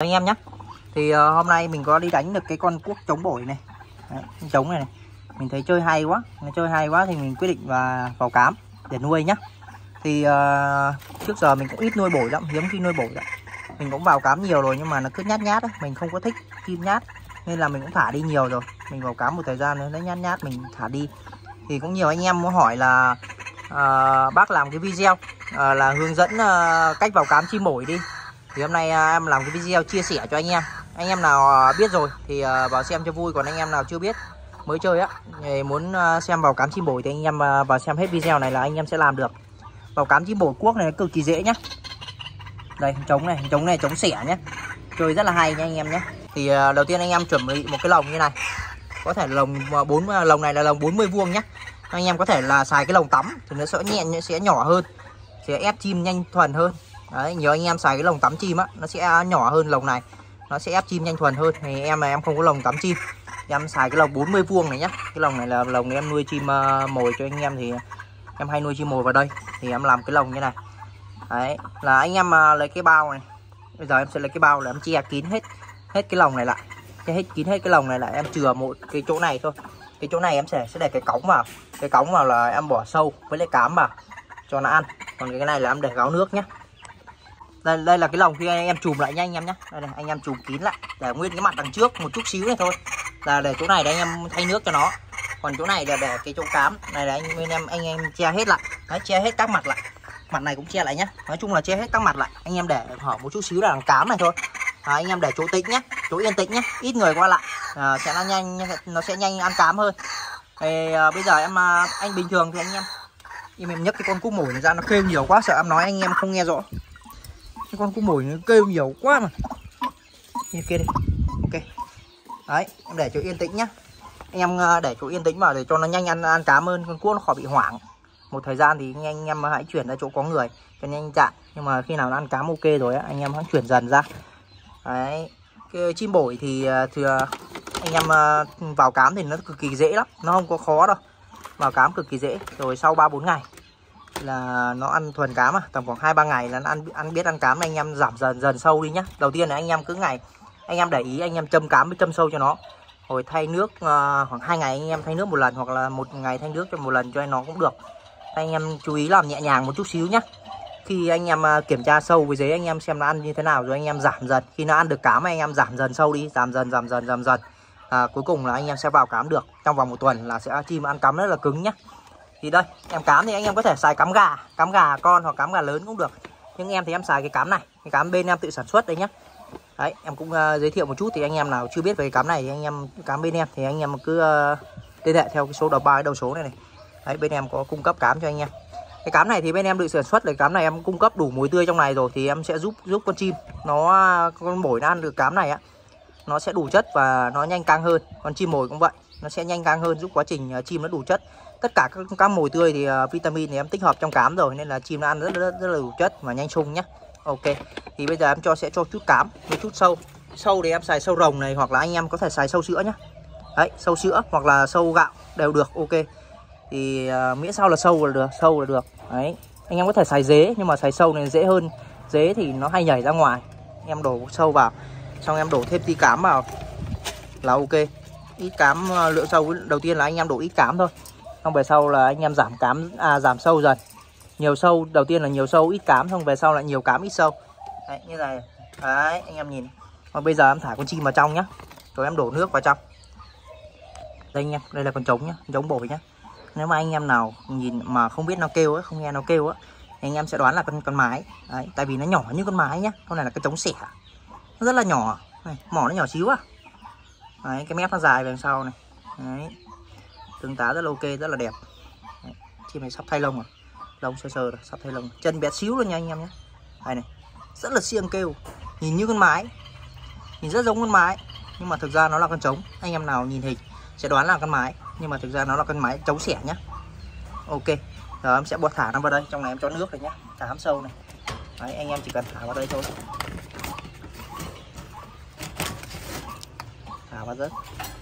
anh em nhé. Thì uh, hôm nay mình có đi đánh được cái con cuốc chống bổi này. Đấy, chống này, này. Mình thấy chơi hay quá. Mình chơi hay quá thì mình quyết định và vào cám để nuôi nhá. Thì uh, trước giờ mình cũng ít nuôi bổi lắm hiếm khi nuôi bổi lắm mình cũng vào cám nhiều rồi nhưng mà nó cứ nhát nhát ấy. mình không có thích kim nhát. Nên là mình cũng thả đi nhiều rồi. Mình vào cám một thời gian nữa nó nhát nhát mình thả đi. Thì cũng nhiều anh em muốn hỏi là uh, bác làm cái video uh, là hướng dẫn uh, cách vào cám chim bổi đi thì hôm nay à, em làm cái video chia sẻ cho anh em. Anh em nào à, biết rồi thì à, vào xem cho vui, còn anh em nào chưa biết, mới chơi á, thì muốn xem vào cám chim bổi thì anh em vào xem hết video này là anh em sẽ làm được. Vào cám chim bổi cuốc này cực kỳ dễ nhá. Đây trống này trống này, trống xẻ nhé chơi rất là hay nha anh em nhé thì đầu tiên anh em chuẩn bị một cái lồng như này. Có thể lồng bốn lồng này là lồng 40 vuông nhé anh em có thể là xài cái lồng tắm thì nó sẽ nhẹ, sẽ nhỏ hơn, sẽ ép chim nhanh thuần hơn đấy nhiều anh em xài cái lồng tắm chim á nó sẽ nhỏ hơn lồng này. Nó sẽ ép chim nhanh thuần hơn. Thì em mà em không có lồng tắm chim. Em xài cái lồng 40 vuông này nhá. Cái lồng này là lồng em nuôi chim uh, mồi cho anh em thì em hay nuôi chim mồi vào đây. Thì em làm cái lồng như này. Đấy là anh em uh, lấy cái bao này. Bây giờ em sẽ lấy cái bao là em che kín hết hết cái lồng này lại. Che hết kín hết cái lồng này lại. Em chừa một cái chỗ này thôi. Cái chỗ này em sẽ sẽ để cái cống vào. Cái cống vào là em bỏ sâu với lại cám vào cho nó ăn. Còn cái này là em để gáo nước nhé đây đây là cái lồng khi anh em chùm lại nha anh em nhé đây này anh em chùm kín lại. Để nguyên cái mặt đằng trước một chút xíu này thôi. Là để chỗ này để anh em thay nước cho nó. Còn chỗ này là để cái chỗ cám. Này là anh em anh em che hết lại. Đấy che hết các mặt lại. Mặt này cũng che lại nhé nói chung là che hết các mặt lại. Anh em để hở một chút xíu là đằng cám này thôi. À, anh em để chỗ tĩnh nhé chỗ yên tĩnh nhé ít người qua lại. À, sẽ nó nhanh nó sẽ nhanh ăn cám hơn. Thì à, bây giờ em à, anh bình thường thì anh em em em nhấc cái con cú mồi này ra nó kêu nhiều quá sợ em nói anh em không nghe rõ con cú mồi nó kêu nhiều quá mà. Như kia đi. Ok. Đấy, em để chỗ yên tĩnh nhá. Anh em ờ, để chỗ yên tĩnh vào để cho nó nhanh ăn ăn cám ơn con cua nó khỏi bị hoảng. Một thời gian thì anh em hãy chuyển ra chỗ có người cho nhanh chạy nhưng mà khi nào nó ăn cám ok rồi á, anh em hãy chuyển dần ra. Đấy. Cái chim bổi thì ờ, thừa ờ, anh em vào cám thì nó cực kỳ dễ lắm. Nó không có khó đâu. Vào cám cực kỳ dễ. Rồi sau 3 4 ngày là nó ăn thuần cám à tầm khoảng hai ba ngày là nó ăn ăn biết ăn cám anh em giảm dần dần sâu đi nhá. Đầu tiên là anh em cứ ngày anh em để ý anh em châm cám với châm sâu cho nó. Rồi thay nước uh, khoảng hai ngày anh em thay nước một lần hoặc là một ngày thay nước cho một lần cho nó cũng được. Anh em chú ý làm nhẹ nhàng một chút xíu nhá. Khi anh em uh, kiểm tra sâu với giấy anh em xem nó ăn như thế nào rồi anh em giảm dần. Khi nó ăn được cám anh em giảm dần sâu đi giảm dần giảm dần giảm dần. À, cuối cùng là anh em sẽ vào cám được. Trong vòng một tuần là sẽ chim ăn cám rất là cứng nhá thì đây em cám thì anh em có thể xài cám gà cám gà con hoặc cám gà lớn cũng được. Nhưng em thì em xài cái cám này cái cám bên em tự sản xuất đấy nhá. Đấy em cũng uh, giới thiệu một chút thì anh em nào chưa biết về cái cám này thì anh em cám bên em thì anh em cứ uh, liên hệ theo cái số đầu ba cái đầu số này này. Đấy bên em có cung cấp cám cho anh em. Cái cám này thì bên em tự sản xuất cái cám này em cung cấp đủ mùi tươi trong này rồi thì em sẽ giúp giúp con chim. Nó con bổi nó ăn được cám này á nó sẽ đủ chất và nó nhanh căng hơn. Con chim mồi cũng vậy nó sẽ nhanh căng hơn giúp quá trình à, chim nó đủ chất. Tất cả các cá mồi tươi thì uh, vitamin thì em tích hợp trong cám rồi nên là chim nó ăn rất rất, rất là đủ chất và nhanh sung nhá. Ok thì bây giờ em cho sẽ cho chút cám với chút sâu. Sâu thì em xài sâu rồng này hoặc là anh em có thể xài sâu sữa nhá. Đấy sâu sữa hoặc là sâu gạo đều được ok. Thì uh, miễn sao là sâu là được sâu là được. Đấy anh em có thể xài dế nhưng mà xài sâu này dễ hơn. Dế thì nó hay nhảy ra ngoài. Em đổ sâu vào xong em đổ thêm tí cám vào. Là ok ít cám ờ, lượng sâu đầu tiên là anh em đổ ít cám thôi. Xong về sau là anh em giảm cám à giảm sâu dần. Nhiều sâu đầu tiên là nhiều sâu ít cám xong về sau lại nhiều cám ít sâu. Đấy như này. Đấy anh em nhìn. Còn bây giờ em thả con chim vào trong nhá. Rồi em đổ nước vào trong. Đây anh em đây là con trống nhá. Trống bổi nhá. Nếu mà anh em nào nhìn mà không biết nó kêu ấy, không nghe nó kêu á anh em sẽ đoán là con con mái. Đấy, tại vì nó nhỏ như con mái nhá. Con này là cái trống xẻ. Nó rất là nhỏ. Này, mỏ nó nhỏ xíu à đấy, cái mép nó dài về đằng sau này. Đấy. tương tá rất là ok rất là đẹp. Đấy. chim này sắp thay lông rồi. Lông sơ sơ rồi sắp thay lông. Chân bé xíu luôn nha anh em nhé. Đây này rất là siêng kêu. Nhìn như con mái. Nhìn rất giống con mái. Nhưng mà thực ra nó là con trống. Anh em nào nhìn hình sẽ đoán là con mái. Nhưng mà thực ra nó là con mái trống xẻ nhá. Ok giờ em sẽ bớt thả nó vào đây. Trong này em cho nước rồi nhá. Thả hám sâu này. Đấy, anh em chỉ cần thả vào đây thôi. Và rớt.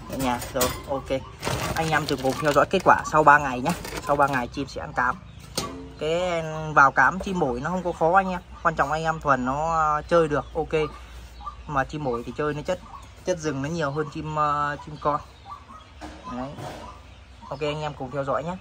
Nhẹ nhàng rồi ok. Anh em từng cùng theo dõi kết quả sau 3 ngày nhé. Sau 3 ngày chim sẽ ăn cám. Cái vào cám chim mồi nó không có khó anh em. Quan trọng anh em thuần nó ờ, chơi được ok. Mà chim mồi thì chơi nó chất chất rừng nó nhiều hơn chim uh, chim con. Đấy. Ok anh em cùng theo dõi nhé.